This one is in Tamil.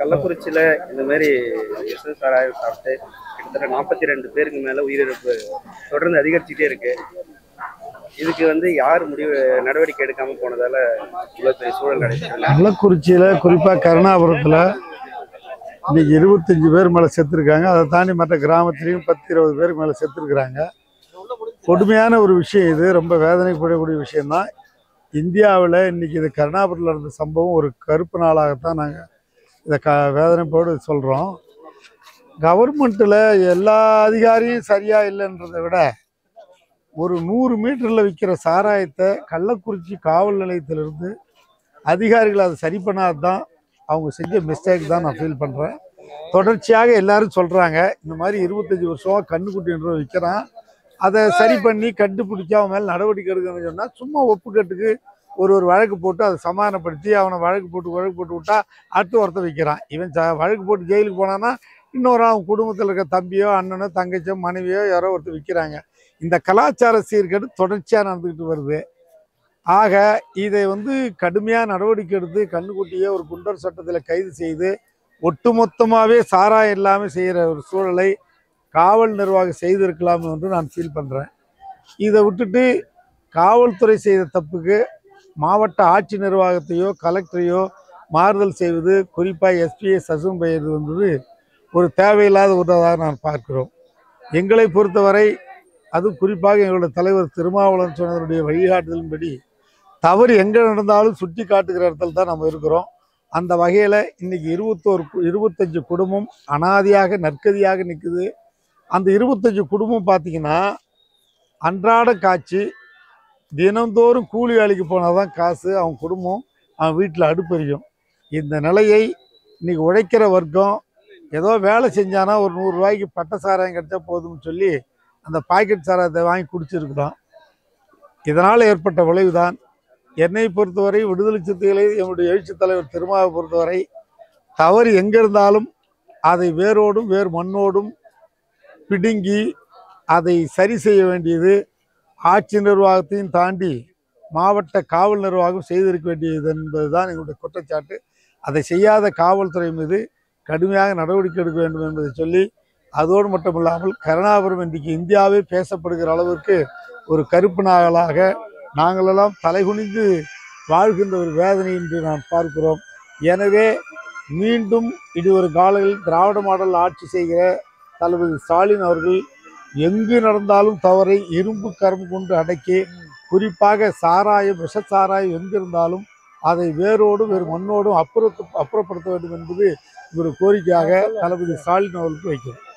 கள்ளக்குறிச்சியில் இந்த மாதிரி விஷ சாராயம் சாப்பிட்டு கிட்டத்தட்ட நாற்பத்தி ரெண்டு பேருக்கு மேலே உயிரிழப்பு தொடர்ந்து அதிகரிச்சுட்டே இருக்கு. இதுக்கு வந்து யார் முடிவு நடவடிக்கை எடுக்காம போனதால இவ்வளோ பெரிய சூழல் கிடைச்சது கள்ளக்குறிச்சியில் குறிப்பாக கருணாபுரத்தில் இன்னைக்கு இருபத்தஞ்சு பேர் மேலே செத்துருக்காங்க. அதை தாண்டி மற்ற கிராமத்துலேயும் பத்து இருபது பேருக்கு மேலே செத்துருக்குறாங்க. கொடுமையான ஒரு விஷயம் இது. ரொம்ப வேதனைப்படக்கூடிய விஷயம்தான். இந்தியாவில் இன்னைக்கு இது கருணாபுரத்தில் நடந்த சம்பவம் ஒரு கருப்பு நாளாகத்தான் நாங்கள் இதை க வேதனைப்போடு சொல்கிறோம் கவர்மெண்ட்டில் எல்லா அதிகாரியும் சரியாக இல்லைன்றதை விட ஒரு நூறு மீட்டரில் விற்கிற சாராயத்தை கள்ளக்குறிச்சி காவல் நிலையத்திலிருந்து அதிகாரிகள் அதை சரி பண்ணாது தான் அவங்க செஞ்ச மிஸ்டேக் தான் நான் ஃபீல் பண்ணுறேன் தொடர்ச்சியாக எல்லாரும் சொல்கிறாங்க இந்த மாதிரி இருபத்தஞ்சி வருஷமாக கண்ணுக்குட்டின்ற விற்கிறான் அதை சரி. பண்ணி கண்டுபிடிச்சி அவன் மேலே நடவடிக்கை எடுக்கணும்னு சொன்னால் சும்மா ஒப்புக்கட்டுக்கு ஒரு ஒரு வழக்கு போட்டு அதை சமாதானப்படுத்தி அவனை வழக்கு போட்டு வழக்கு போட்டு விட்டா அடுத்து ஒருத்தன் விற்கிறான் இவன் ச வழக்கு போட்டு ஜெயிலுக்கு போனான்னா இன்னொரு அவன் குடும்பத்தில் இருக்க தம்பியோ அண்ணனோ தங்கச்சியோ மனைவியோ யாரோ ஒருத்தர் விற்கிறாங்க இந்த கலாச்சார சீர்கேடு தொடர்ச்சியாக நடந்துக்கிட்டு வருது. ஆக இதை வந்து கடுமையாக நடவடிக்கை எடுத்து கண்ணுக்குட்டியை ஒரு குண்டர் சட்டத்தில் கைது செய்து ஒட்டுமொத்தமாகவே சாராயம் இல்லாமல் செய்கிற ஒரு சூழலை காவல் நிர்வாகம் செய்திருக்கலாம் என்று நான் ஃபீல் பண்ணுறேன் இதை விட்டுட்டு காவல்துறை செய்த தப்புக்கு மாவட்ட ஆட்சி நிர்வாகத்தையோ கலெக்டரையோ மாறுதல் செய்வது குறிப்பாக எஸ்பிஐ சசும் பெயர்து என்பது ஒரு தேவையில்லாத ஒன்றாக நான் பார்க்கிறோம். எங்களை பொறுத்தவரை அது குறிப்பாக எங்களுடைய தலைவர் திருமாவளவன் சொன்னதனுடைய வழிகாட்டுதலின்படி தவறு எங்கே நடந்தாலும் சுட்டி காட்டுகிற இடத்துல தான் நம்ம இருக்கிறோம். அந்த வகையில் இன்றைக்கி இருபத்தோரு கு- இருபத்தஞ்சு குடும்பம் அனாதியாக நற்கதியாக நிற்குது அந்த இருபத்தஞ்சி குடும்பம் பார்த்தீங்கன்னா அன்றாட காய்ச்சி தினந்தோறும் கூலி வேலைக்கு போனால் தான் காசு அவன் குடும்பம் அவன் வீட்டில் அடுப்பெரியும் இந்த நிலையை இன்றைக்கி உழைக்கிற வர்க்கம் ஏதோ வேலை செஞ்சானா ஒரு நூறுரூவாய்க்கு பட்டை சாராயம் கிடைச்சா போதும்னு சொல்லி அந்த பாக்கெட் சாராயத்தை வாங்கி குடிச்சிருக்கிறோம். இதனால் ஏற்பட்ட விளைவு தான் என்னை பொறுத்தவரை விடுதலை சிறுத்தைகளை என்னுடைய எழுச்சித் தலைவர் திருமாவை பொறுத்தவரை தவறு எங்கே இருந்தாலும் அதை வேரோடும் வேறு மண்ணோடும் பிடுங்கி அதை சரி செய்ய வேண்டியது ஆட்சி நிர்வாகத்தையும் தாண்டி மாவட்ட காவல் நிர்வாகம் செய்திருக்க வேண்டியது என்பதுதான் எங்களுடைய குற்றச்சாட்டு. அதை செய்யாத காவல்துறை மீது கடுமையாக நடவடிக்கை எடுக்க வேண்டும் என்பதை சொல்லி அதோடு மட்டுமில்லாமல் கருணாபுரம் இன்றைக்கு இந்தியாவே பேசப்படுகிற அளவிற்கு ஒரு கருப்பு நாகலாக நாங்களெல்லாம் தலைகுனிந்து வாழ்கின்ற ஒரு வேதனை என்று நாம் பார்க்கிறோம். எனவே மீண்டும் இது ஒரு காலையில் திராவிட மாடல் ஆட்சி செய்கிற தளபதி ஸ்டாலின் அவர்கள் எங்கு நடந்தாலும் தவறை இரும்பு கரம் கொண்டு அடக்கி குறிப்பாக சாராயம் விஷ சாராயம் எங்கிருந்தாலும் அதை வேரோடும் வேறு மண்ணோடும் அப்புறத்து அப்புறப்படுத்த வேண்டும் என்பது ஒரு கோரிக்கையாக தளபதி ஸ்டாலின் அவர்களுக்கு வைக்கிறது